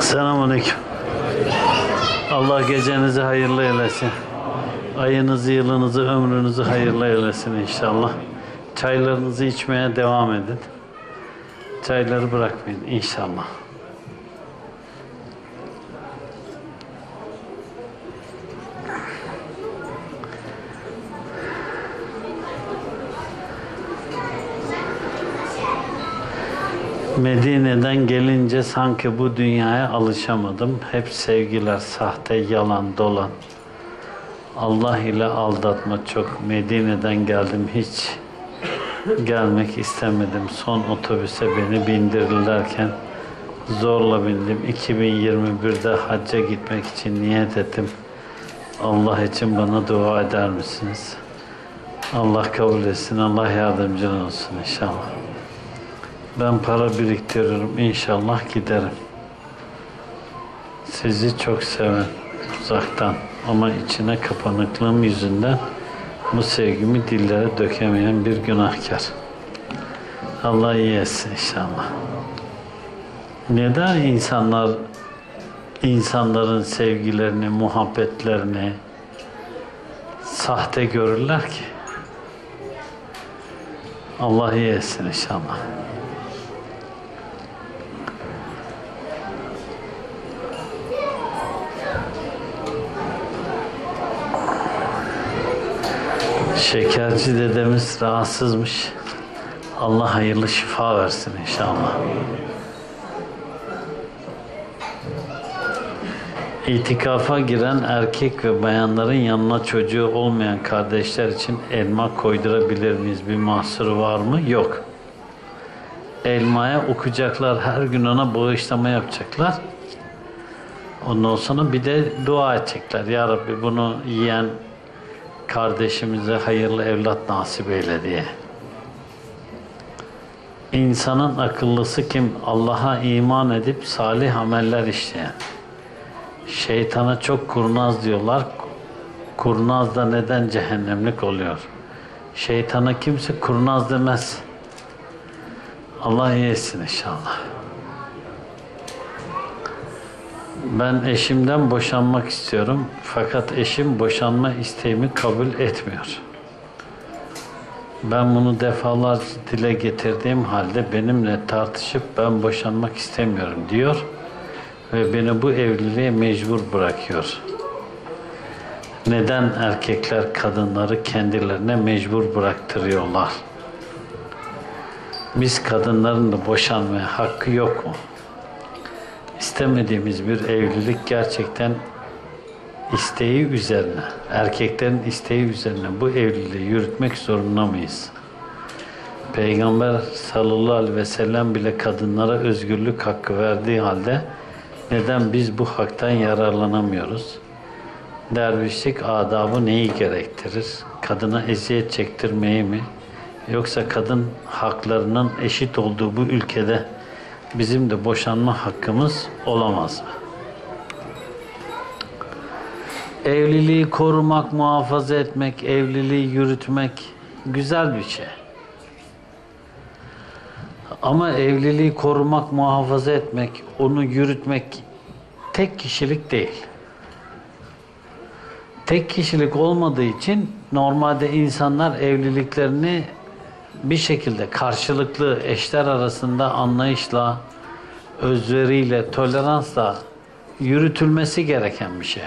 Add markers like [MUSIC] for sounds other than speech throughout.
Selamünaleyküm. Allah gecenizi hayırlı eylesin. Ayınızı, yılınızı, ömrünüzü hayırlı eylesin inşallah. Çaylarınızı içmeye devam edin. Çayları bırakmayın inşallah. Medine'den gelince sanki bu dünyaya alışamadım. Hep sevgiler, sahte, yalan, dolan. Allah ile aldatma çok. Medine'den geldim hiç gelmek istemedim. Son otobüse beni bindirirlerken zorla bindim. 2021'de hacca gitmek için niyet ettim. Allah için bana dua eder misiniz? Allah kabul etsin. Allah yardımcın olsun inşallah. Ben para biriktiririm. İnşallah giderim. Sizi çok seven uzaktan ama içine kapanıklığım yüzünden bu sevgimi dillere dökemeyen bir günahkar. Allah iyi etsin inşallah. Neden insanlar insanların sevgilerini, muhabbetlerini sahte görürler ki? Allah iyi etsin inşallah. Şekerci dedemiz rahatsızmış. Allah hayırlı şifa versin inşallah. İtikafa giren erkek ve bayanların yanına çocuğu olmayan kardeşler için elma koydurabilir miyiz? Bir mahsuru var mı? Yok. Elmaya okuyacaklar, her gün ona bağışlama yapacaklar. Ondan sonra bir de dua edecekler. Ya Rabbi bunu yiyen kardeşimize hayırlı evlat nasip eyle diye. İnsanın akıllısı kim? Allah'a iman edip salih ameller işleyen. Şeytana çok kurnaz diyorlar. Kurnaz da neden cehennemlik oluyor? Şeytana kimse kurnaz demez. Allah iyi etsin inşallah. Ben eşimden boşanmak istiyorum fakat eşim boşanma isteğimi kabul etmiyor. Ben bunu defalarca dile getirdiğim halde benimle tartışıp ben boşanmak istemiyorum diyor ve beni bu evliliğe mecbur bırakıyor. Neden erkekler kadınları kendilerine mecbur bıraktırıyorlar? Biz kadınların da boşanmaya hakkı yok mu? İstemediğimiz bir evlilik gerçekten isteği üzerine, erkeklerin isteği üzerine bu evliliği yürütmek zorunda mıyız? Peygamber sallallahu aleyhi ve sellem bile kadınlara özgürlük hakkı verdiği halde neden biz bu haktan yararlanamıyoruz? Dervişlik adabı neyi gerektirir? Kadına eziyet çektirmeyi mi? Yoksa kadın haklarının eşit olduğu bu ülkede bizim de boşanma hakkımız olamaz mı? Evliliği korumak, muhafaza etmek, evliliği yürütmek güzel bir şey. Ama evliliği korumak, muhafaza etmek, onu yürütmek tek kişilik değil. Tek kişilik olmadığı için normalde insanlar evliliklerini bir şekilde karşılıklı eşler arasında anlayışla, özveriyle, toleransla yürütülmesi gereken bir şey.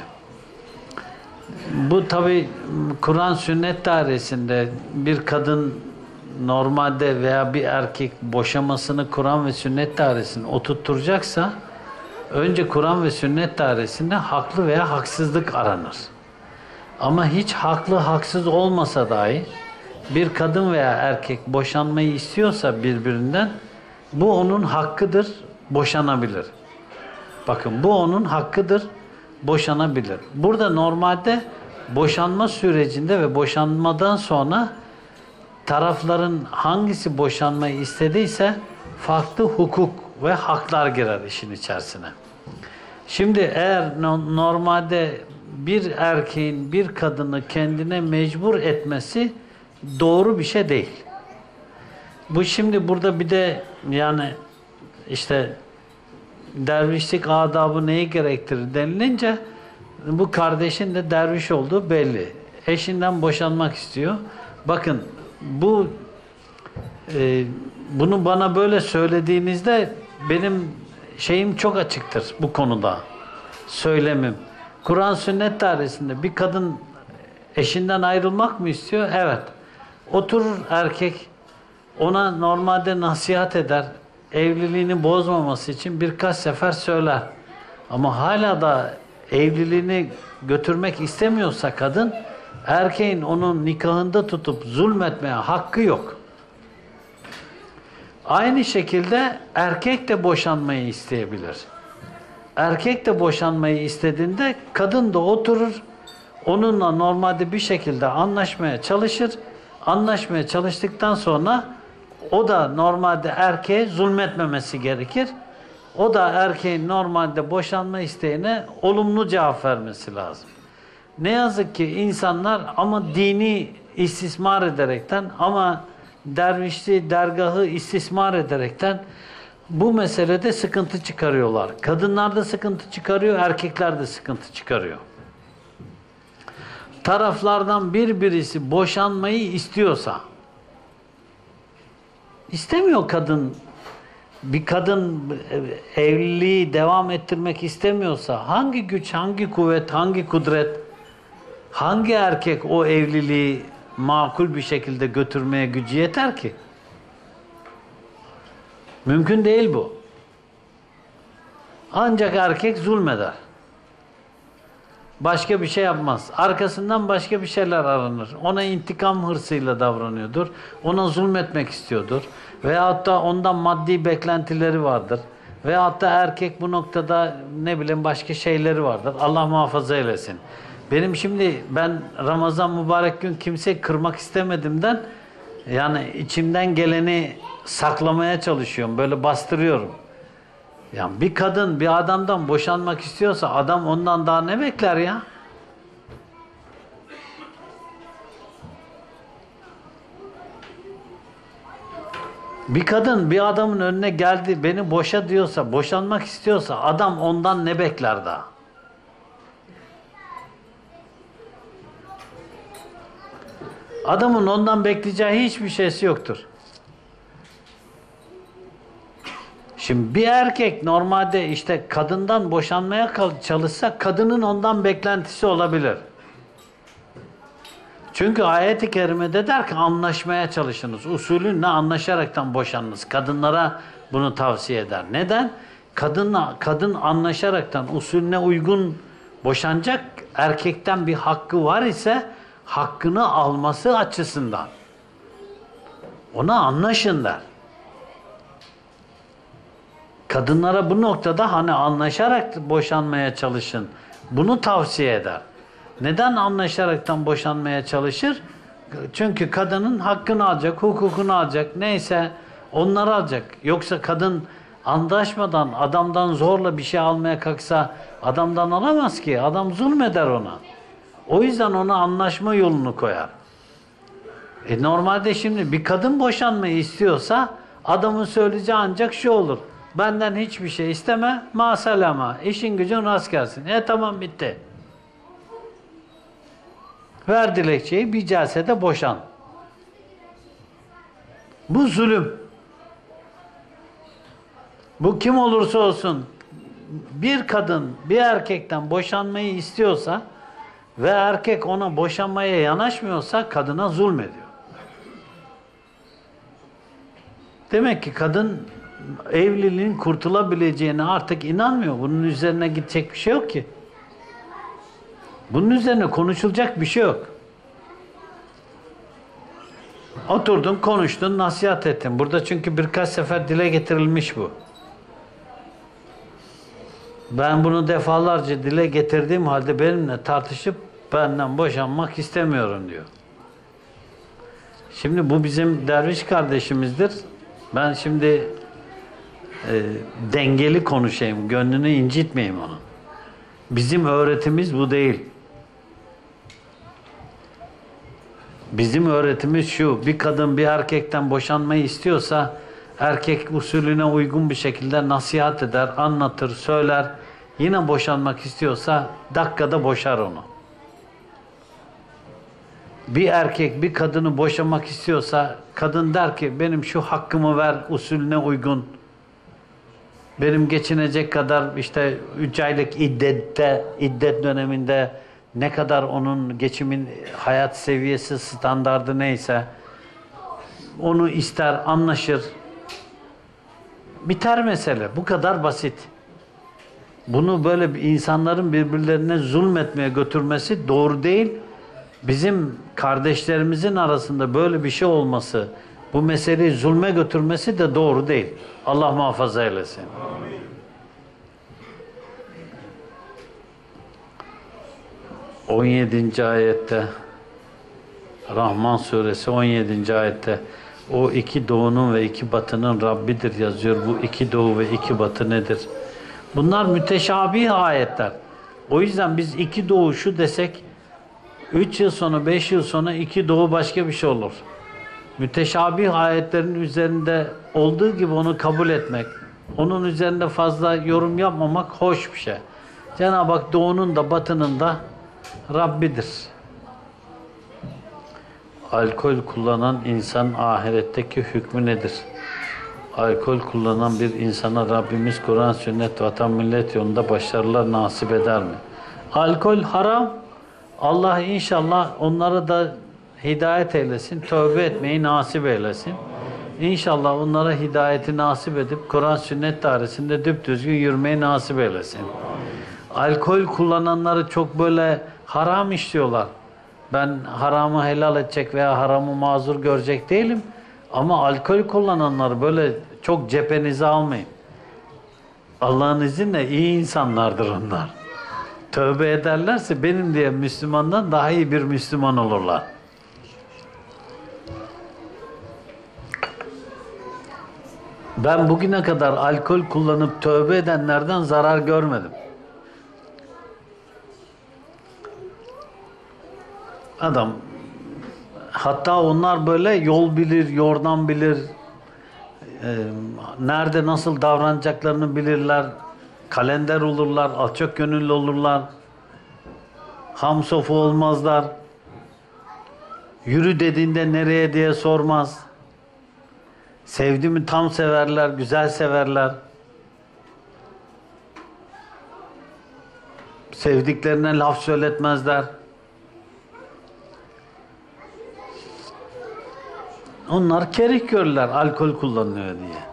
Bu tabi Kur'an sünnet dairesinde bir kadın normalde veya bir erkek boşamasını Kur'an ve sünnet dairesine oturtturacaksa önce Kur'an ve sünnet dairesinde haklı veya haksızlık aranır. Ama hiç haklı haksız olmasa dahi bir kadın veya erkek boşanmayı istiyorsa birbirinden bu onun hakkıdır, boşanabilir. Bakın bu onun hakkıdır, boşanabilir. Burada normalde boşanma sürecinde ve boşanmadan sonra tarafların hangisi boşanmayı istediyse farklı hukuk ve haklar girer işin içerisine. Şimdi eğer normalde bir erkeğin bir kadını kendine mecbur etmesi doğru bir şey değil. Bu şimdi burada bir de yani işte dervişlik adabı neyi gerektirir denilince bu kardeşin de derviş olduğu belli. Eşinden boşanmak istiyor. Bakın bu e, bunu bana böyle söylediğinizde benim şeyim çok açıktır bu konuda. Söylemim. Kur'an sünnet dairesinde bir kadın eşinden ayrılmak mı istiyor? Evet. Oturur erkek ona normalde nasihat eder. Evliliğini bozmaması için birkaç sefer söyler. Ama hala da evliliğini götürmek istemiyorsa kadın erkeğin onun nikahında tutup zulmetmeye hakkı yok. Aynı şekilde erkek de boşanmayı isteyebilir. Erkek de boşanmayı istediğinde kadın da oturur, onunla normalde bir şekilde anlaşmaya çalışır. Anlaşmaya çalıştıktan sonra o da normalde erkeğe zulmetmemesi gerekir. O da erkeğin normalde boşanma isteğine olumlu cevap vermesi lazım. Ne yazık ki insanlar ama dini istismar ederekten ama dervişliği, dergahı istismar ederekten bu meselede sıkıntı çıkarıyorlar. Kadınlar da sıkıntı çıkarıyor, erkekler de sıkıntı çıkarıyor. Taraflardan bir birisi boşanmayı istiyorsa, istemiyor kadın, bir kadın evliliği devam ettirmek istemiyorsa hangi güç, hangi kuvvet, hangi kudret, hangi erkek o evliliği makul bir şekilde götürmeye gücü yeter ki? Mümkün değil bu. Ancak erkek zulmeder. Başka bir şey yapmaz. Arkasından başka bir şeyler aranır. Ona intikam hırsıyla davranıyordur. Ona zulmetmek istiyordur. Veyahut da ondan maddi beklentileri vardır. Veyahut da erkek bu noktada ne bileyim başka şeyleri vardır. Allah muhafaza eylesin. Benim şimdi ben Ramazan mübarek gün kimseyi kırmak istemedimden yani içimden geleni saklamaya çalışıyorum. Böyle bastırıyorum. Yani bir kadın bir adamdan boşanmak istiyorsa adam ondan daha ne bekler ya? Bir kadın bir adamın önüne geldi beni boşa diyorsa, boşanmak istiyorsa adam ondan ne bekler daha? Adamın ondan bekleyeceği hiçbir şeysi yoktur. Şimdi bir erkek normalde işte kadından boşanmaya çalışsa kadının ondan beklentisi olabilir. Çünkü ayet-i kerimede der ki anlaşmaya çalışınız. Usulünle anlaşaraktan boşanınız. Kadınlara bunu tavsiye eder. Neden? Kadınla, kadın anlaşaraktan usulüne uygun boşanacak erkekten bir hakkı var ise hakkını alması açısından. Ona anlaşın der. Kadınlara bu noktada hani anlaşarak boşanmaya çalışın. Bunu tavsiye eder. Neden anlaşaraktan boşanmaya çalışır? Çünkü kadının hakkını alacak, hukukunu alacak, neyse onları alacak. Yoksa kadın anlaşmadan, adamdan zorla bir şey almaya kalksa adamdan alamaz ki. Adam zulmeder ona. O yüzden ona anlaşma yolunu koyar. E normalde şimdi bir kadın boşanmayı istiyorsa adamın söyleyeceği ancak şu olur. Benden hiçbir şey isteme. Masalama. İşin gücün rast gelsin. E tamam bitti. Ver dilekçeyi bir celsede boşan. Bu zulüm. Bu kim olursa olsun bir kadın bir erkekten boşanmayı istiyorsa ve erkek ona boşanmaya yanaşmıyorsa kadına zulmediyor. Demek ki kadın evliliğin kurtulabileceğine artık inanmıyor. Bunun üzerine gidecek bir şey yok ki. Bunun üzerine konuşulacak bir şey yok. Oturdun, konuştun, nasihat ettin. Burada çünkü birkaç sefer dile getirilmiş bu. Ben bunu defalarca dile getirdiğim halde benimle tartışıp benden boşanmak istemiyorum diyor. Şimdi bu bizim derviş kardeşimizdir. Ben şimdi e, dengeli konuşayım, gönlünü incitmeyeyim onu. Bizim öğretimiz bu değil. Bizim öğretimiz şu, bir kadın bir erkekten boşanmayı istiyorsa Erkek usulüne uygun bir şekilde nasihat eder, anlatır, söyler. Yine boşanmak istiyorsa dakikada boşar onu. Bir erkek bir kadını boşamak istiyorsa kadın der ki benim şu hakkımı ver usulüne uygun. Benim geçinecek kadar işte 3 aylık iddette, iddet döneminde ne kadar onun geçimin hayat seviyesi, standardı neyse onu ister, anlaşır. Biter mesele. Bu kadar basit. Bunu böyle insanların birbirlerine zulmetmeye götürmesi doğru değil. Bizim kardeşlerimizin arasında böyle bir şey olması, bu meseleyi zulme götürmesi de doğru değil. Allah muhafaza eylesin. 17. ayette Rahman suresi 17. ayette o iki doğunun ve iki batının Rabbidir yazıyor. Bu iki doğu ve iki batı nedir? Bunlar müteşabih ayetler. O yüzden biz iki doğu şu desek 3 yıl sonra 5 yıl sonra iki doğu başka bir şey olur. Müteşabih ayetlerin üzerinde olduğu gibi onu kabul etmek, onun üzerinde fazla yorum yapmamak hoş bir şey. Cenab-ı Hak doğunun da batının da Rabbidir. Alkol kullanan insan ahiretteki hükmü nedir? Alkol kullanan bir insana Rabbimiz Kur'an, sünnet, vatan, millet yolunda başarılar nasip eder mi? Alkol haram. Allah inşallah onlara da hidayet eylesin, tövbe etmeyi nasip eylesin. İnşallah onlara hidayeti nasip edip Kur'an, sünnet dairesinde düpdüzgün yürümeyi nasip eylesin. Alkol kullananları çok böyle haram işliyorlar. Ben haramı helal edecek veya haramı mazur görecek değilim. Ama alkol kullananları böyle çok cephenize almayın. Allah'ın izniyle iyi insanlardır onlar. Tövbe ederlerse benim diye Müslümandan daha iyi bir Müslüman olurlar. Ben bugüne kadar alkol kullanıp tövbe edenlerden zarar görmedim. Adam hatta onlar böyle yol bilir, yordan bilir, e, nerede nasıl davranacaklarını bilirler, kalender olurlar, alçak gönüllü olurlar, ham sofu olmazlar, yürü dediğinde nereye diye sormaz, sevdi mi tam severler, güzel severler, sevdiklerine laf söyletmezler. Onlar kerik görürler alkol kullanıyor diye.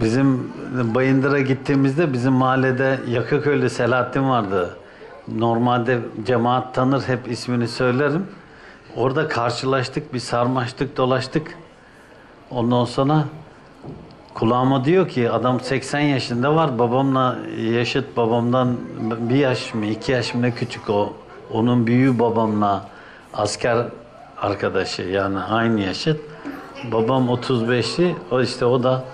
Bizim Bayındır'a gittiğimizde bizim mahallede Yakıköylü Selahattin vardı. Normalde cemaat tanır hep ismini söylerim. Orada karşılaştık, bir sarmaştık, dolaştık. Ondan sonra kulağıma diyor ki adam 80 yaşında var. Babamla yaşıt babamdan bir yaş mı, iki yaş mı ne küçük o. Onun büyüğü babamla asker arkadaşı yani aynı yaşıt. Babam 35'li, o işte o da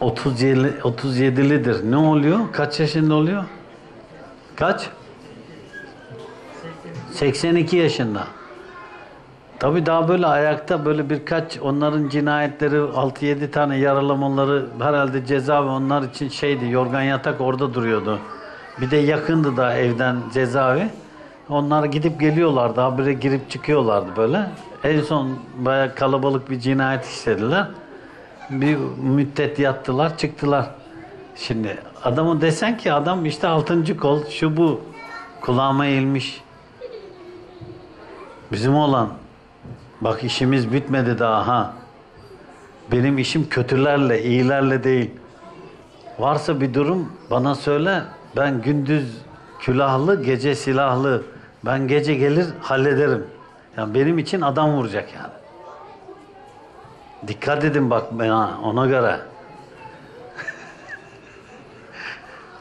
37 37'lidir. Ne oluyor? Kaç yaşında oluyor? Kaç? 82 yaşında. Tabii daha böyle ayakta böyle birkaç onların cinayetleri 6-7 tane yaralamaları herhalde ceza ve onlar için şeydi yorgan yatak orada duruyordu. Bir de yakındı da evden cezaevi. Onlar gidip geliyorlardı. Habire girip çıkıyorlardı böyle. En son bayağı kalabalık bir cinayet işlediler. Bir müddet yattılar, çıktılar. Şimdi adamı desen ki adam işte altıncı kol, şu bu kulağıma eğilmiş. Bizim olan bak işimiz bitmedi daha ha. Benim işim kötülerle, iyilerle değil. Varsa bir durum bana söyle. Ben gündüz külahlı, gece silahlı. Ben gece gelir hallederim. Yani benim için adam vuracak yani. Dikkat edin bak bana ona göre.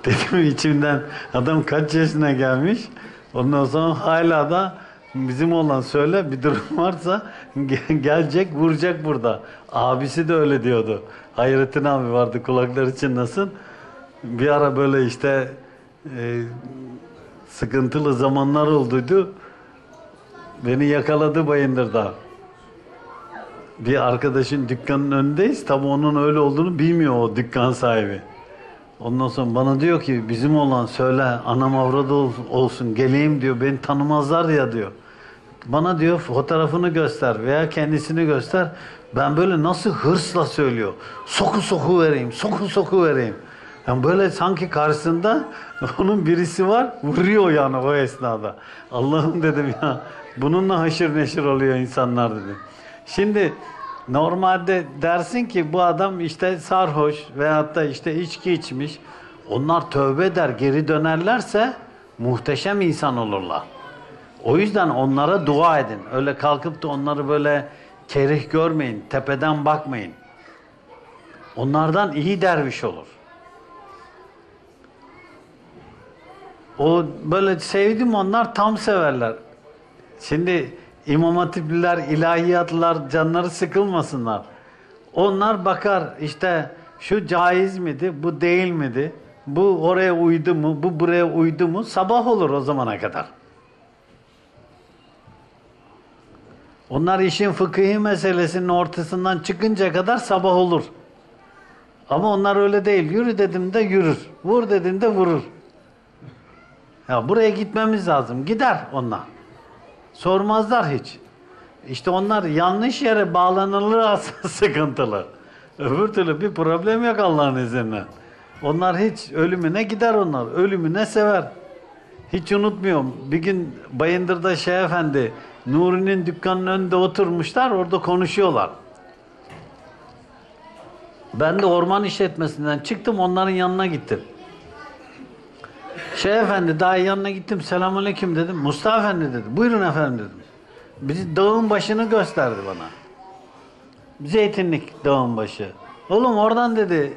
Dedim içimden adam kaç yaşına gelmiş. Ondan sonra hala da bizim olan söyle bir durum varsa gelecek vuracak burada. Abisi de öyle diyordu. Hayrettin abi vardı kulakları çınlasın. Bir ara böyle işte e, sıkıntılı zamanlar olduydu. Beni yakaladı Bayındır'da. Bir arkadaşın dükkanın önündeyiz. Tabii onun öyle olduğunu bilmiyor o dükkan sahibi. Ondan sonra bana diyor ki bizim olan söyle anam avradı ol- olsun geleyim diyor beni tanımazlar ya diyor. Bana diyor fotoğrafını göster veya kendisini göster. Ben böyle nasıl hırsla söylüyor. Soku soku vereyim, soku soku vereyim. Yani böyle sanki karşısında [LAUGHS] onun birisi var vuruyor yani o esnada. Allah'ım dedim ya bununla haşır neşir oluyor insanlar dedim. Şimdi normalde dersin ki bu adam işte sarhoş veyahut da işte içki içmiş. Onlar tövbe eder geri dönerlerse muhteşem insan olurlar. O yüzden onlara dua edin. Öyle kalkıp da onları böyle kerih görmeyin. Tepeden bakmayın. Onlardan iyi derviş olur. O böyle sevdim onlar tam severler. Şimdi İmam Hatipliler, ilahiyatlılar canları sıkılmasınlar. Onlar bakar işte şu caiz miydi, bu değil miydi? Bu oraya uydu mu, bu buraya uydu mu? Sabah olur o zamana kadar. Onlar işin fıkıhi meselesinin ortasından çıkınca kadar sabah olur. Ama onlar öyle değil. Yürü dedim de yürür. Vur dedim de vurur. Ya buraya gitmemiz lazım. Gider onlar. Sormazlar hiç. İşte onlar yanlış yere bağlanırlar [LAUGHS] sıkıntılı. Öbür türlü bir problem yok Allah'ın izniyle. Onlar hiç ölümüne gider onlar. Ölümüne sever. Hiç unutmuyorum. Bir gün Bayındır'da Şeyh Efendi Nuri'nin dükkanının önünde oturmuşlar. Orada konuşuyorlar. Ben de orman işletmesinden çıktım onların yanına gittim. Şeyh Efendi daha yanına gittim. Selamünaleyküm dedim. Mustafa Efendi dedi. Buyurun efendim dedim. Bizi dağın başını gösterdi bana. Zeytinlik dağın başı. Oğlum oradan dedi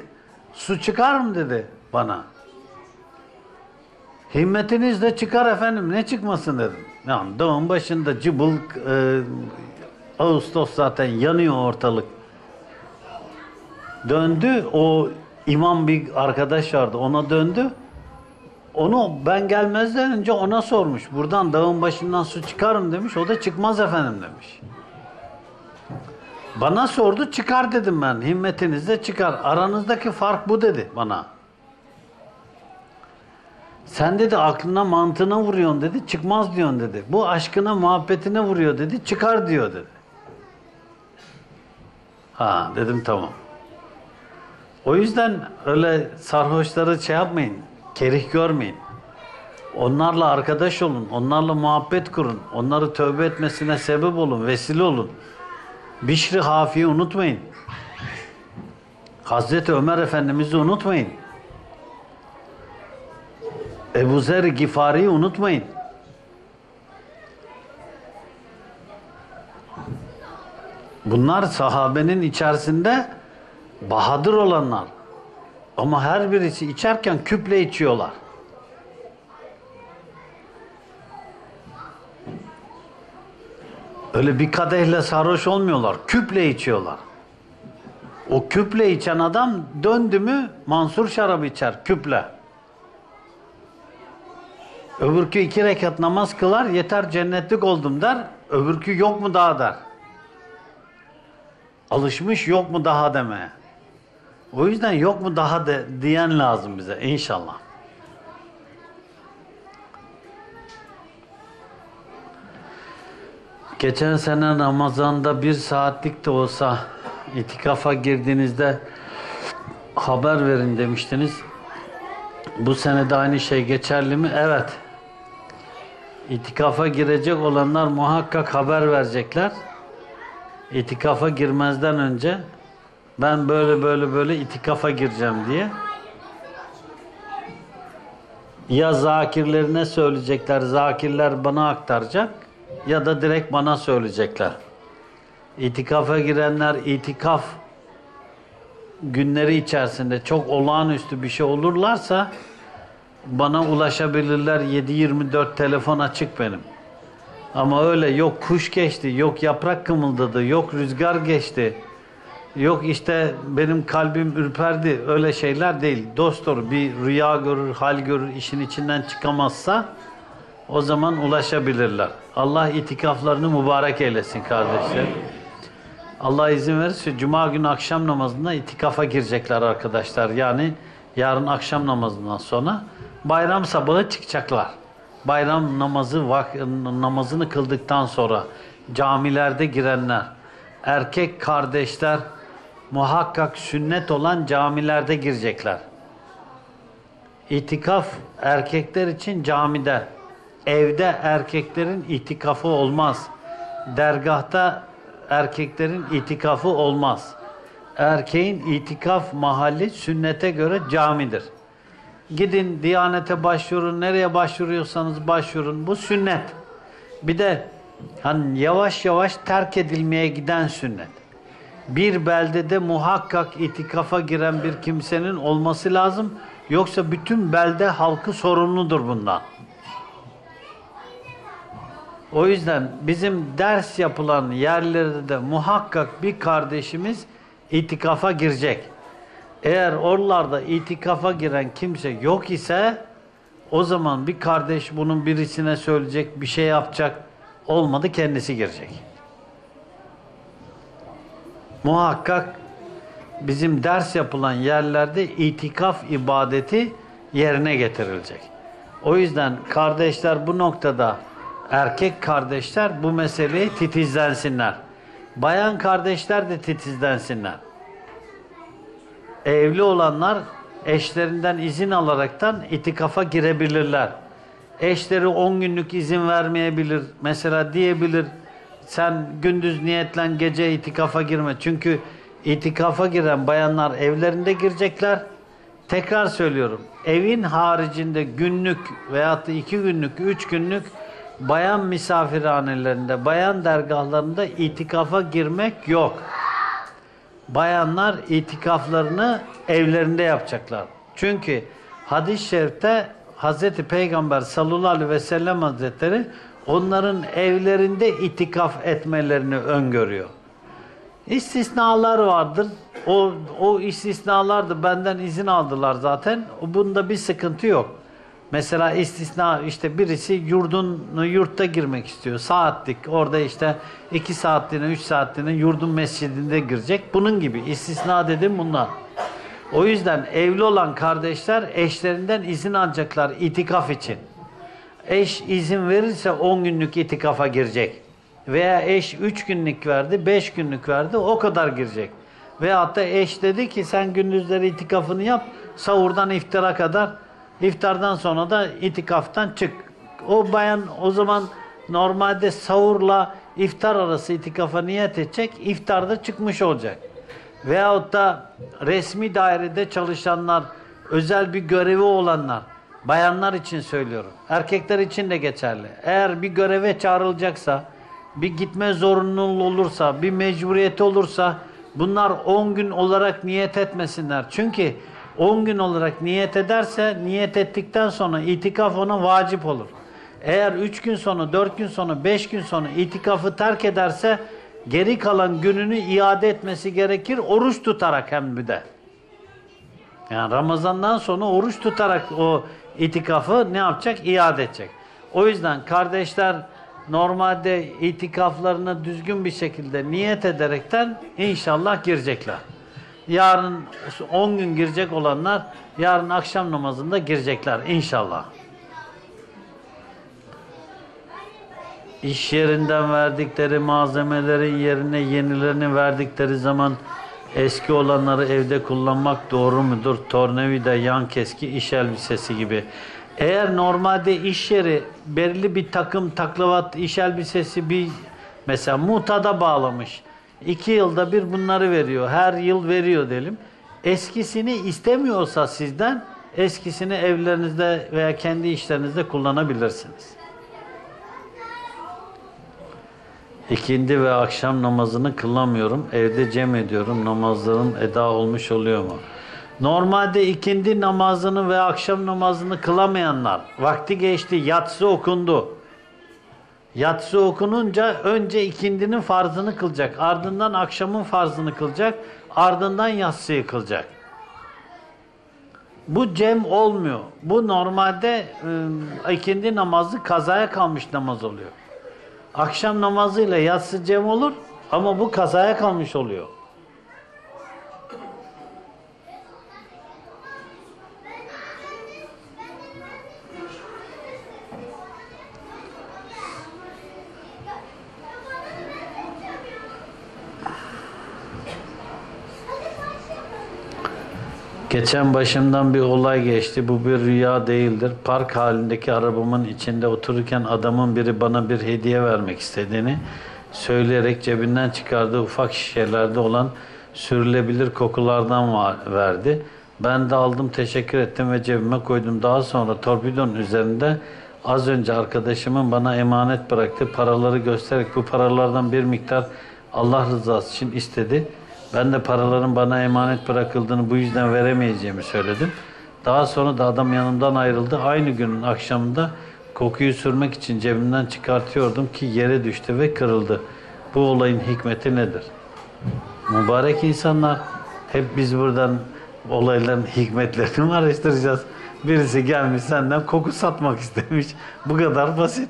su çıkar mı dedi bana. Himmetiniz de çıkar efendim ne çıkmasın dedim. Yani dağın başında cıbıl e, Ağustos zaten yanıyor ortalık. Döndü o imam bir arkadaş vardı ona döndü. Onu ben gelmezden önce ona sormuş. Buradan dağın başından su çıkar mı demiş. O da çıkmaz efendim demiş. Bana sordu çıkar dedim ben. Himmetinizde çıkar. Aranızdaki fark bu dedi bana. Sen dedi aklına mantığına vuruyorsun dedi. Çıkmaz diyorsun dedi. Bu aşkına muhabbetine vuruyor dedi. Çıkar diyor dedi. Ha dedim tamam. O yüzden öyle sarhoşları şey yapmayın. Kerih görmeyin. Onlarla arkadaş olun. Onlarla muhabbet kurun. Onları tövbe etmesine sebep olun. Vesile olun. Bişri Hafi'yi unutmayın. Hazreti Ömer Efendimiz'i unutmayın. Ebu Zer Gifari'yi unutmayın. Bunlar sahabenin içerisinde bahadır olanlar. Ama her birisi içerken küple içiyorlar. Öyle bir kadehle sarhoş olmuyorlar. Küple içiyorlar. O küple içen adam döndü mü Mansur şarabı içer küple. Öbürkü iki rekat namaz kılar yeter cennetlik oldum der. Öbürkü yok mu daha der. Alışmış yok mu daha demeye. O yüzden yok mu daha de, diyen lazım bize inşallah. Geçen sene Ramazan'da bir saatlik de olsa itikafa girdiğinizde haber verin demiştiniz. Bu sene de aynı şey geçerli mi? Evet. İtikafa girecek olanlar muhakkak haber verecekler. İtikafa girmezden önce ben böyle böyle böyle itikafa gireceğim diye. Ya zakirlerine söyleyecekler, zakirler bana aktaracak ya da direkt bana söyleyecekler. İtikafa girenler itikaf günleri içerisinde çok olağanüstü bir şey olurlarsa bana ulaşabilirler. 7-24 telefon açık benim. Ama öyle yok kuş geçti, yok yaprak kımıldadı, yok rüzgar geçti. Yok işte benim kalbim ürperdi. Öyle şeyler değil. Dostur bir rüya görür, hal görür, işin içinden çıkamazsa o zaman ulaşabilirler. Allah itikaflarını mübarek eylesin kardeşler. Allah izin verirse Cuma günü akşam namazında itikafa girecekler arkadaşlar. Yani yarın akşam namazından sonra bayram sabahı çıkacaklar. Bayram namazı namazını kıldıktan sonra camilerde girenler, erkek kardeşler muhakkak sünnet olan camilerde girecekler. İtikaf erkekler için camide. Evde erkeklerin itikafı olmaz. Dergahta erkeklerin itikafı olmaz. Erkeğin itikaf mahalli sünnete göre camidir. Gidin Diyanete başvurun, nereye başvuruyorsanız başvurun. Bu sünnet. Bir de hani yavaş yavaş terk edilmeye giden sünnet. Bir beldede muhakkak itikafa giren bir kimsenin olması lazım. Yoksa bütün belde halkı sorumludur bundan. O yüzden bizim ders yapılan yerlerde de muhakkak bir kardeşimiz itikafa girecek. Eğer oralarda itikafa giren kimse yok ise o zaman bir kardeş bunun birisine söyleyecek, bir şey yapacak. Olmadı kendisi girecek. Muhakkak bizim ders yapılan yerlerde itikaf ibadeti yerine getirilecek. O yüzden kardeşler bu noktada erkek kardeşler bu meseleyi titizlensinler. Bayan kardeşler de titizlensinler. Evli olanlar eşlerinden izin alaraktan itikafa girebilirler. Eşleri 10 günlük izin vermeyebilir. Mesela diyebilir sen gündüz niyetlen gece itikafa girme. Çünkü itikafa giren bayanlar evlerinde girecekler. Tekrar söylüyorum. Evin haricinde günlük veyahut da iki günlük, üç günlük bayan misafirhanelerinde, bayan dergahlarında itikafa girmek yok. Bayanlar itikaflarını evlerinde yapacaklar. Çünkü hadis-i şerifte Hazreti Peygamber sallallahu aleyhi ve sellem hazretleri onların evlerinde itikaf etmelerini öngörüyor. İstisnalar vardır. O, o istisnalar da benden izin aldılar zaten. Bunda bir sıkıntı yok. Mesela istisna işte birisi yurdun yurtta girmek istiyor. Saatlik orada işte iki saatliğine üç saatliğine yurdun mescidinde girecek. Bunun gibi istisna dedim bunlar. O yüzden evli olan kardeşler eşlerinden izin alacaklar itikaf için. Eş izin verirse 10 günlük itikafa girecek. Veya eş 3 günlük verdi, 5 günlük verdi o kadar girecek. Veyahut da eş dedi ki sen gündüzleri itikafını yap, sahurdan iftara kadar, iftardan sonra da itikaftan çık. O bayan o zaman normalde sahurla iftar arası itikafa niyet edecek, iftarda çıkmış olacak. Veyahut da resmi dairede çalışanlar, özel bir görevi olanlar, bayanlar için söylüyorum. Erkekler için de geçerli. Eğer bir göreve çağrılacaksa, bir gitme zorunluluğu olursa, bir mecburiyeti olursa bunlar 10 gün olarak niyet etmesinler. Çünkü 10 gün olarak niyet ederse niyet ettikten sonra itikaf ona vacip olur. Eğer 3 gün sonra, 4 gün sonra, 5 gün sonra itikafı terk ederse geri kalan gününü iade etmesi gerekir. Oruç tutarak hem bir de. Yani Ramazan'dan sonra oruç tutarak o itikafı ne yapacak? İade edecek. O yüzden kardeşler normalde itikaflarını düzgün bir şekilde niyet ederekten inşallah girecekler. Yarın 10 gün girecek olanlar yarın akşam namazında girecekler inşallah. İş yerinden verdikleri malzemelerin yerine yenilerini verdikleri zaman eski olanları evde kullanmak doğru mudur? Tornavida, yan keski, iş elbisesi gibi. Eğer normalde iş yeri belirli bir takım taklavat iş elbisesi bir mesela mutada bağlamış. iki yılda bir bunları veriyor. Her yıl veriyor diyelim. Eskisini istemiyorsa sizden eskisini evlerinizde veya kendi işlerinizde kullanabilirsiniz. İkindi ve akşam namazını kılamıyorum. Evde cem ediyorum. Namazlarım eda olmuş oluyor mu? Normalde ikindi namazını ve akşam namazını kılamayanlar, vakti geçti, yatsı okundu. Yatsı okununca önce ikindinin farzını kılacak, ardından akşamın farzını kılacak, ardından yatsıyı kılacak. Bu cem olmuyor. Bu normalde e, ikindi namazı kazaya kalmış namaz oluyor. Akşam namazıyla yatsı cem olur ama bu kazaya kalmış oluyor. Geçen başımdan bir olay geçti. Bu bir rüya değildir. Park halindeki arabamın içinde otururken adamın biri bana bir hediye vermek istediğini söyleyerek cebinden çıkardığı ufak şişelerde olan sürülebilir kokulardan verdi. Ben de aldım teşekkür ettim ve cebime koydum. Daha sonra torpidonun üzerinde az önce arkadaşımın bana emanet bıraktığı paraları göstererek bu paralardan bir miktar Allah rızası için istedi. Ben de paraların bana emanet bırakıldığını bu yüzden veremeyeceğimi söyledim. Daha sonra da adam yanımdan ayrıldı. Aynı günün akşamında kokuyu sürmek için cebimden çıkartıyordum ki yere düştü ve kırıldı. Bu olayın hikmeti nedir? Mübarek insanlar hep biz buradan olayların hikmetlerini araştıracağız? Birisi gelmiş senden koku satmak istemiş. Bu kadar basit.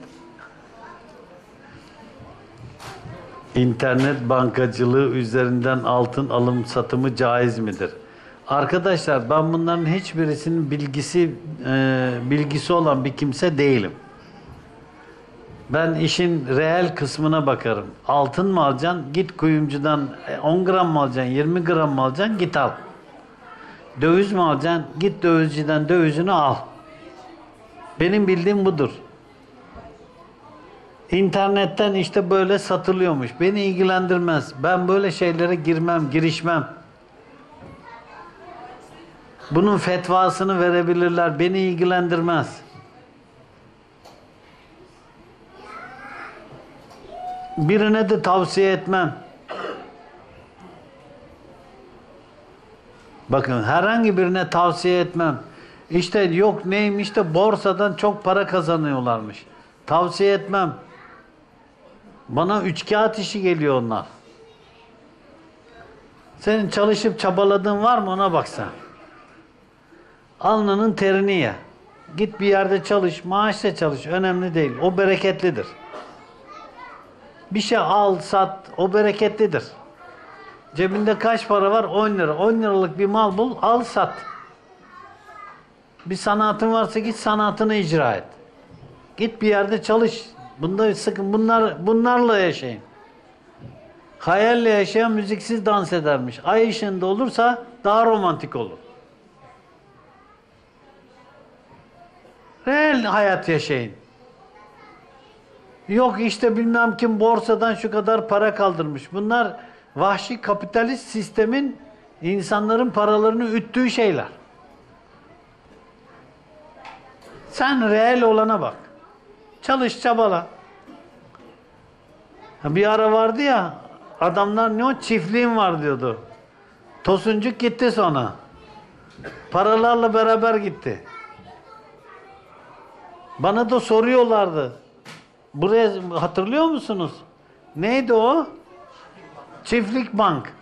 İnternet bankacılığı üzerinden altın alım satımı caiz midir? Arkadaşlar ben bunların hiçbirisinin bilgisi e, bilgisi olan bir kimse değilim. Ben işin reel kısmına bakarım. Altın mı alacaksın? Git kuyumcudan e, 10 gram mı alacaksın? 20 gram mı alacaksın? Git al. Döviz mi alacaksın? Git dövizciden dövizini al. Benim bildiğim budur. İnternetten işte böyle satılıyormuş. Beni ilgilendirmez. Ben böyle şeylere girmem, girişmem. Bunun fetvasını verebilirler. Beni ilgilendirmez. Birine de tavsiye etmem. Bakın herhangi birine tavsiye etmem. İşte yok neymiş de borsadan çok para kazanıyorlarmış. Tavsiye etmem. Bana üç kağıt işi geliyor onlar. Senin çalışıp çabaladığın var mı ona baksan. Alnının terini ye. Git bir yerde çalış, maaşla çalış. Önemli değil. O bereketlidir. Bir şey al, sat. O bereketlidir. Cebinde kaç para var? 10 lira. 10 liralık bir mal bul, al sat. Bir sanatın varsa git sanatını icra et. Git bir yerde çalış. Bunda sıkın bunlar bunlarla yaşayın. Hayalle yaşayan müziksiz dans edermiş. Ay ışığında olursa daha romantik olur. Reel hayat yaşayın. Yok işte bilmem kim borsadan şu kadar para kaldırmış. Bunlar vahşi kapitalist sistemin insanların paralarını üttüğü şeyler. Sen reel olana bak. Çalış çabala. Bir ara vardı ya adamlar ne o çiftliğim var diyordu. Tosuncuk gitti sonra. Paralarla beraber gitti. Bana da soruyorlardı. Buraya hatırlıyor musunuz? Neydi o? Çiftlik bank.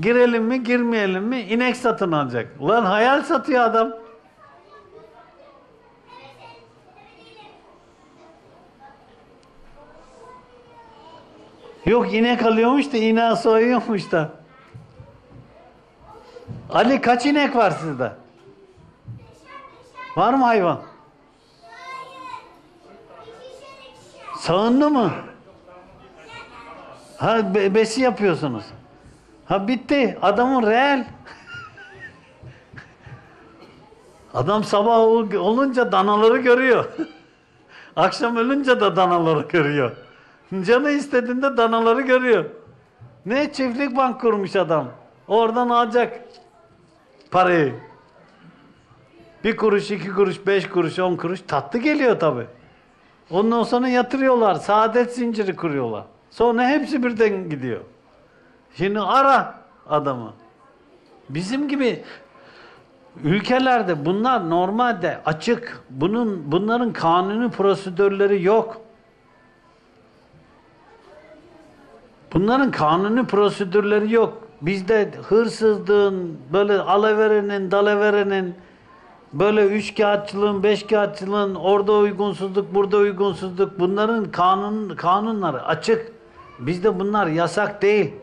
Girelim mi girmeyelim mi? İnek satın alacak. Ulan hayal satıyor adam. Yok inek alıyormuş da ineği soyuyormuş da. Ali kaç inek var sizde? Var mı hayvan? Sağınlı mı? Ha be- besi yapıyorsunuz. Ha bitti. Adamın reel. Adam sabah ol- olunca danaları görüyor. [LAUGHS] Akşam ölünce de danaları görüyor. Canı istediğinde danaları görüyor. Ne çiftlik bank kurmuş adam. Oradan alacak parayı. Bir kuruş, iki kuruş, beş kuruş, on kuruş tatlı geliyor tabi. Ondan sonra yatırıyorlar. Saadet zinciri kuruyorlar. Sonra hepsi birden gidiyor. Şimdi ara adamı. Bizim gibi ülkelerde bunlar normalde açık. Bunun bunların kanuni prosedürleri yok. Bunların kanuni prosedürleri yok. Bizde hırsızlığın, böyle alaverenin, dalaverenin, böyle üç kağıtçılığın, beş kağıtçılığın, orada uygunsuzluk, burada uygunsuzluk bunların kanun kanunları açık. Bizde bunlar yasak değil.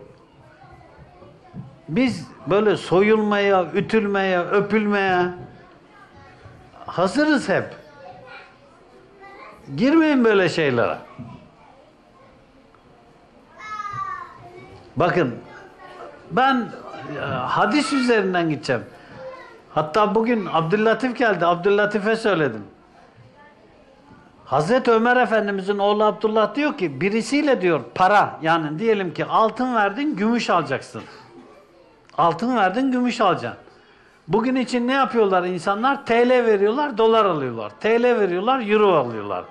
Biz böyle soyulmaya, ütülmeye, öpülmeye hazırız hep. Girmeyin böyle şeylere. Bakın ben e, hadis üzerinden gideceğim. Hatta bugün Abdüllatif geldi. Abdüllatif'e söyledim. Hazreti Ömer Efendimizin oğlu Abdullah diyor ki birisiyle diyor para yani diyelim ki altın verdin gümüş alacaksın. Altın verdin gümüş alacaksın. Bugün için ne yapıyorlar insanlar? TL veriyorlar, dolar alıyorlar. TL veriyorlar, euro alıyorlar.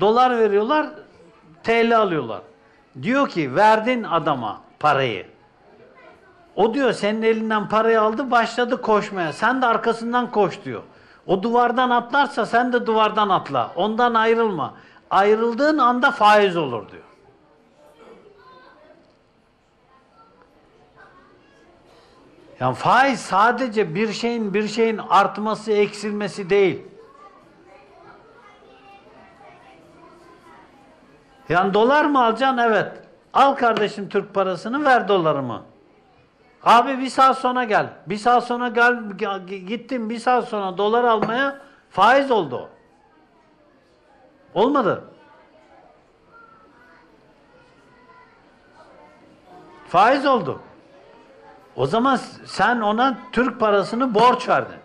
Dolar veriyorlar, TL alıyorlar. Diyor ki verdin adama parayı. O diyor senin elinden parayı aldı başladı koşmaya. Sen de arkasından koş diyor. O duvardan atlarsa sen de duvardan atla. Ondan ayrılma. Ayrıldığın anda faiz olur diyor. Yani faiz sadece bir şeyin bir şeyin artması, eksilmesi değil. Yani dolar mı alacaksın? Evet. Al kardeşim Türk parasını ver dolarımı. Abi bir saat sonra gel. Bir saat sonra gel gittim bir saat sonra dolar almaya faiz oldu. Olmadı. Faiz oldu. O zaman sen ona Türk parasını borç verdin.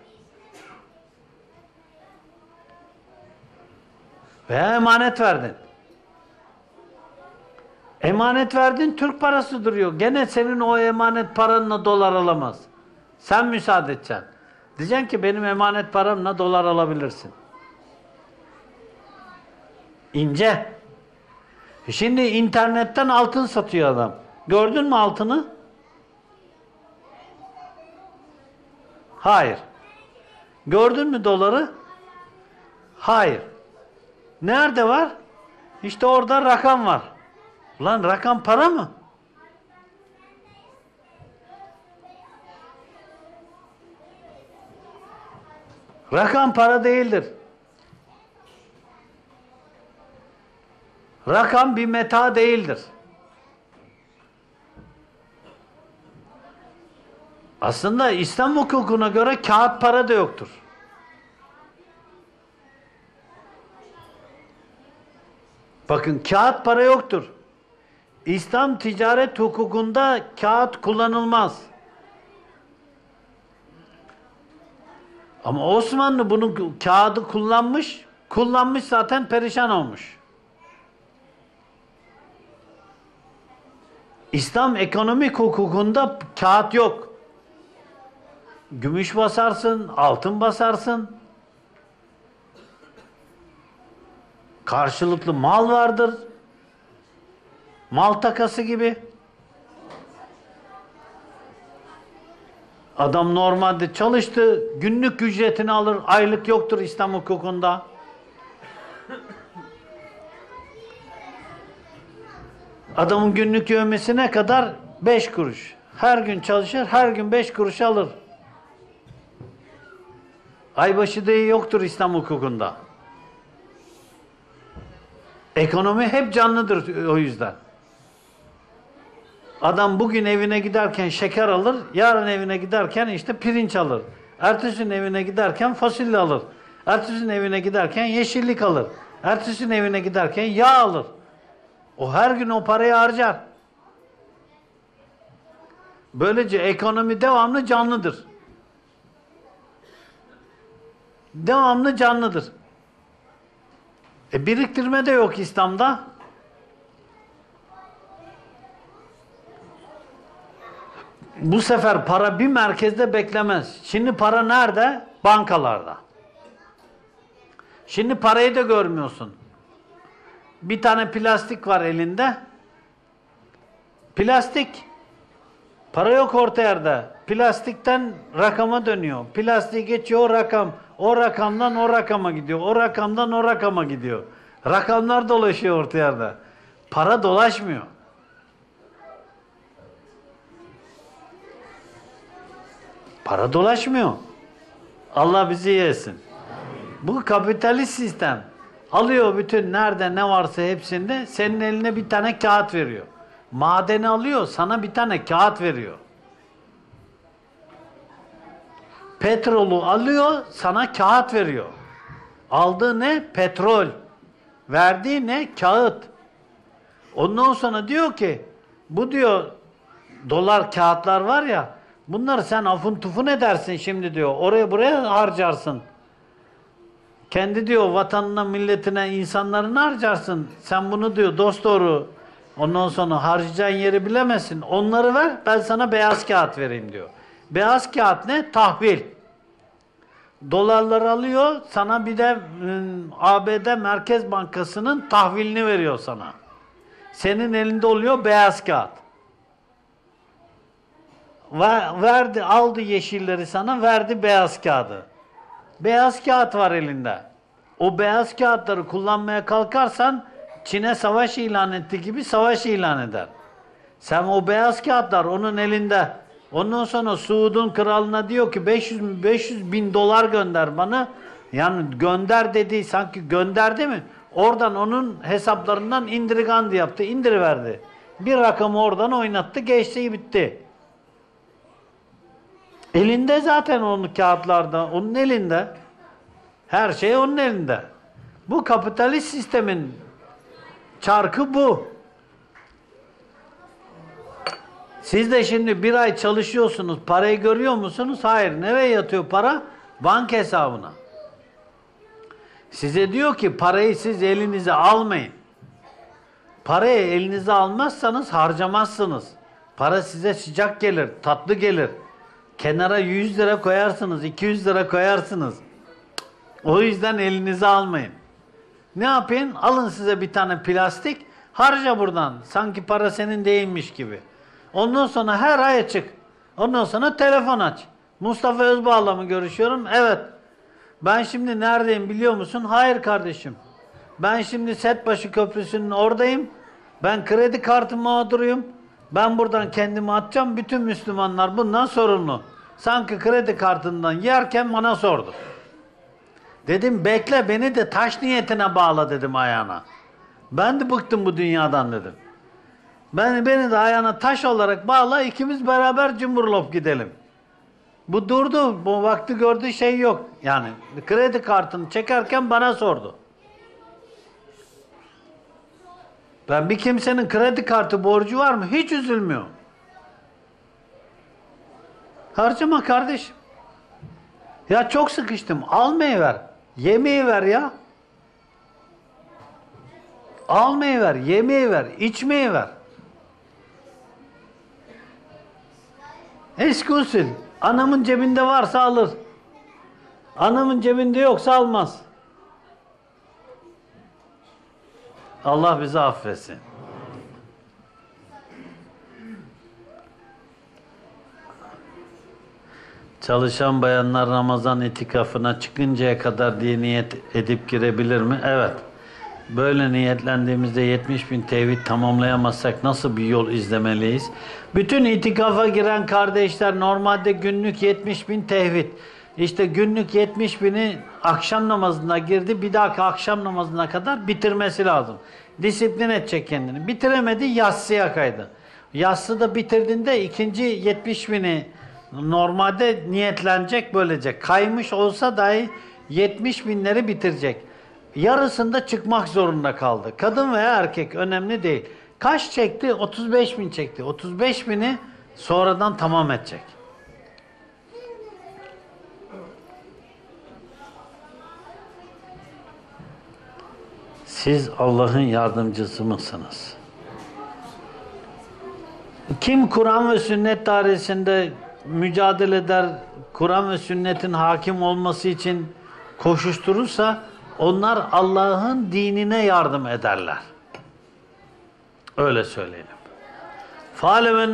Veya emanet verdin. Emanet verdin Türk parası duruyor. Gene senin o emanet paranla dolar alamaz. Sen müsaade edeceksin. Diyeceksin ki benim emanet paramla dolar alabilirsin. İnce. Şimdi internetten altın satıyor adam. Gördün mü altını? Hayır. Gördün mü doları? Hayır. Nerede var? İşte orada rakam var. Ulan rakam para mı? Rakam para değildir. Rakam bir meta değildir. Aslında İslam hukukuna göre kağıt para da yoktur. Bakın kağıt para yoktur. İslam ticaret hukukunda kağıt kullanılmaz. Ama Osmanlı bunu kağıdı kullanmış, kullanmış zaten perişan olmuş. İslam ekonomik hukukunda kağıt yok. Gümüş basarsın, altın basarsın. Karşılıklı mal vardır. Mal takası gibi. Adam normalde çalıştı, günlük ücretini alır, aylık yoktur İslam hukukunda. Adamın günlük yövmesi ne kadar? Beş kuruş. Her gün çalışır, her gün beş kuruş alır. Aybaşı deği yoktur İslam hukukunda. Ekonomi hep canlıdır o yüzden. Adam bugün evine giderken şeker alır, yarın evine giderken işte pirinç alır. Ertesi evine giderken fasulye alır. Ertesi evine giderken yeşillik alır. Ertesi evine giderken yağ alır. O her gün o parayı harcar. Böylece ekonomi devamlı canlıdır. Devamlı canlıdır. E biriktirme de yok İslam'da. Bu sefer para bir merkezde beklemez. Şimdi para nerede? Bankalarda. Şimdi parayı da görmüyorsun. Bir tane plastik var elinde. Plastik. Para yok orta yerde. Plastikten rakama dönüyor. Plastik geçiyor o rakam. O rakamdan o rakama gidiyor. O rakamdan o rakama gidiyor. Rakamlar dolaşıyor orta yerde. Para dolaşmıyor. Para dolaşmıyor. Allah bizi yesin. Bu kapitalist sistem alıyor bütün nerede ne varsa hepsinde senin eline bir tane kağıt veriyor. Madeni alıyor sana bir tane kağıt veriyor. Petrolü alıyor sana kağıt veriyor. Aldığı ne? Petrol. Verdiği ne? Kağıt. Ondan sonra diyor ki bu diyor dolar kağıtlar var ya bunları sen afun tufun edersin şimdi diyor. Oraya buraya harcarsın. Kendi diyor vatanına, milletine, insanlarına harcarsın. Sen bunu diyor dost doğru ondan sonra harcayacağın yeri bilemezsin. Onları ver ben sana beyaz kağıt vereyim diyor. Beyaz kağıt ne? Tahvil. Dolarları alıyor sana bir de ım, ABD Merkez Bankası'nın tahvilini veriyor sana. Senin elinde oluyor beyaz kağıt. Ver- Verdi, aldı yeşilleri sana, verdi beyaz kağıdı. Beyaz kağıt var elinde. O beyaz kağıtları kullanmaya kalkarsan Çin'e savaş ilan etti gibi savaş ilan eder. Sen o beyaz kağıtlar onun elinde. Ondan sonra Suud'un kralına diyor ki 500 bin- 500 bin dolar gönder bana. Yani gönder dediği sanki gönderdi mi? Oradan onun hesaplarından indirgandı yaptı. indiriverdi. Bir rakamı oradan oynattı. Geçti bitti. Elinde zaten onun kağıtlarda. Onun elinde. Her şey onun elinde. Bu kapitalist sistemin çarkı bu. Siz de şimdi bir ay çalışıyorsunuz, parayı görüyor musunuz? Hayır. Nereye yatıyor para? Bank hesabına. Size diyor ki parayı siz elinize almayın. Parayı elinize almazsanız harcamazsınız. Para size sıcak gelir, tatlı gelir. Kenara 100 lira koyarsınız, 200 lira koyarsınız. O yüzden elinize almayın. Ne yapın? Alın size bir tane plastik, harca buradan. Sanki para senin değilmiş gibi. Ondan sonra her ay açık. Ondan sonra telefon aç. Mustafa Özbağ'la mı görüşüyorum? Evet. Ben şimdi neredeyim biliyor musun? Hayır kardeşim. Ben şimdi Setbaşı Köprüsü'nün oradayım. Ben kredi kartı mağduruyum. Ben buradan kendimi atacağım. Bütün Müslümanlar bundan sorumlu. Sanki kredi kartından yerken bana sordu. Dedim bekle beni de taş niyetine bağla dedim ayağına. Ben de bıktım bu dünyadan dedim. Ben beni de ayağına taş olarak bağla ikimiz beraber cumburlop gidelim. Bu durdu. Bu vakti gördüğü şey yok. Yani kredi kartını çekerken bana sordu. Ben bir kimsenin kredi kartı borcu var mı? Hiç üzülmüyor. Harcama kardeşim. Ya çok sıkıştım. Almayı ver. Yemeği ver ya. Almayı ver, yemeği ver, içmeyi ver. Eski usul. Anamın cebinde varsa alır. Anamın cebinde yoksa almaz. Allah bizi affetsin. Çalışan bayanlar Ramazan itikafına çıkıncaya kadar diye niyet edip girebilir mi? Evet. Böyle niyetlendiğimizde 70 bin tevhid tamamlayamazsak nasıl bir yol izlemeliyiz? Bütün itikafa giren kardeşler normalde günlük 70 bin tevhid. İşte günlük 70 bini akşam namazına girdi. Bir dahaki akşam namazına kadar bitirmesi lazım. Disiplin edecek kendini. Bitiremedi yassıya kaydı. Yassı da bitirdiğinde ikinci 70 bini normalde niyetlenecek böylece. Kaymış olsa dahi 70 binleri bitirecek. Yarısında çıkmak zorunda kaldı. Kadın veya erkek önemli değil. Kaç çekti? 35 bin çekti. 35 bini sonradan tamam edecek. Siz Allah'ın yardımcısı mısınız? Kim Kur'an ve sünnet dairesinde mücadele eder, Kur'an ve sünnetin hakim olması için koşuşturursa onlar Allah'ın dinine yardım ederler. Öyle söyleyelim. Fâle ve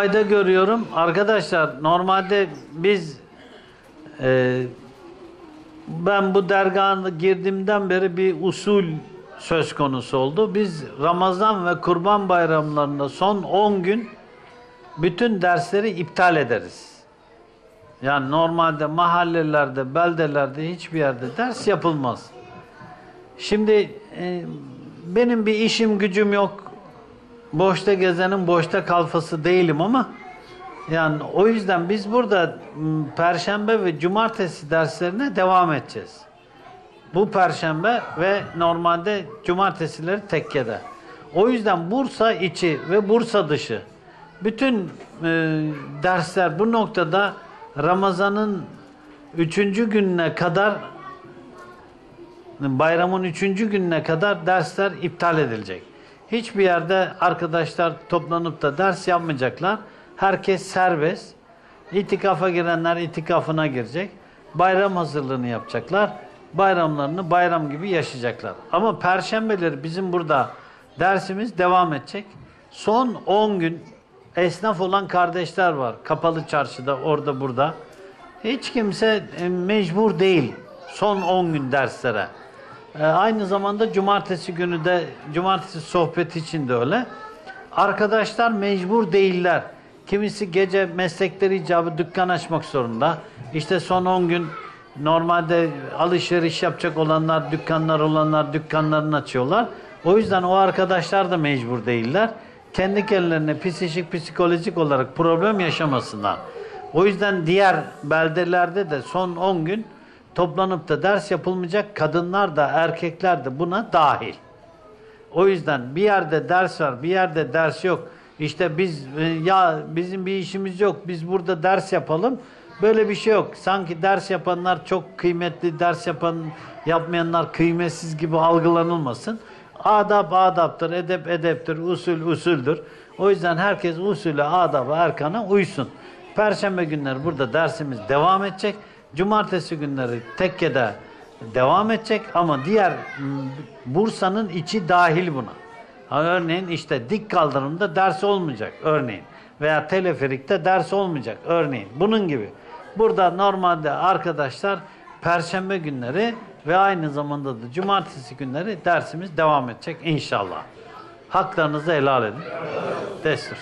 fayda görüyorum. Arkadaşlar normalde biz e, ben bu dergaha girdiğimden beri bir usul söz konusu oldu. Biz Ramazan ve Kurban bayramlarında son 10 gün bütün dersleri iptal ederiz. Yani normalde mahallelerde, beldelerde hiçbir yerde ders yapılmaz. Şimdi e, benim bir işim gücüm yok. Boşta gezenin boşta kalfası değilim ama yani o yüzden biz burada perşembe ve cumartesi derslerine devam edeceğiz. Bu perşembe ve normalde cumartesileri tekkede. O yüzden Bursa içi ve Bursa dışı bütün e, dersler bu noktada Ramazan'ın üçüncü gününe kadar bayramın üçüncü gününe kadar dersler iptal edilecek. Hiçbir yerde arkadaşlar toplanıp da ders yapmayacaklar. Herkes serbest. İtikafa girenler itikafına girecek. Bayram hazırlığını yapacaklar. Bayramlarını bayram gibi yaşayacaklar. Ama perşembeleri bizim burada dersimiz devam edecek. Son 10 gün esnaf olan kardeşler var. Kapalı çarşıda, orada burada. Hiç kimse e, mecbur değil son 10 gün derslere. E, aynı zamanda cumartesi günü de cumartesi sohbeti için de öyle. Arkadaşlar mecbur değiller. Kimisi gece meslekleri icabı dükkan açmak zorunda. İşte son 10 gün normalde alışveriş yapacak olanlar, dükkanlar olanlar dükkanlarını açıyorlar. O yüzden o arkadaşlar da mecbur değiller. Kendi kendilerine psikolojik psikolojik olarak problem yaşamasınlar. O yüzden diğer beldelerde de son 10 gün toplanıp da ders yapılmayacak. Kadınlar da erkekler de buna dahil. O yüzden bir yerde ders var, bir yerde ders yok. İşte biz e, ya bizim bir işimiz yok. Biz burada ders yapalım. Böyle bir şey yok. Sanki ders yapanlar çok kıymetli, ders yapan yapmayanlar kıymetsiz gibi algılanılmasın. Adab adaptır, edep edeptir, usul usuldür. O yüzden herkes usulü, adaba, erkana uysun. Perşembe günleri burada dersimiz devam edecek. Cumartesi günleri tekkede devam edecek ama diğer m, Bursa'nın içi dahil buna. Örneğin işte dik kaldırımda ders olmayacak örneğin. Veya teleferikte ders olmayacak örneğin. Bunun gibi. Burada normalde arkadaşlar perşembe günleri ve aynı zamanda da cumartesi günleri dersimiz devam edecek inşallah. Haklarınızı helal edin. Destur.